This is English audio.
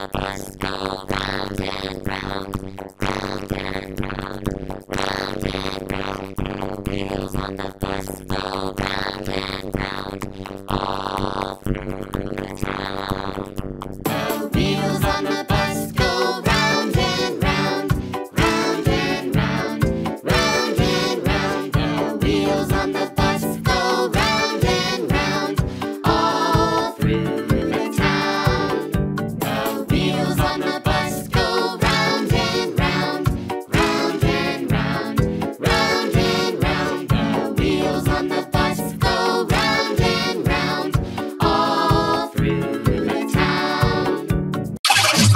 us go round and round, round and round, round and round. Wheels on the bus go round and round.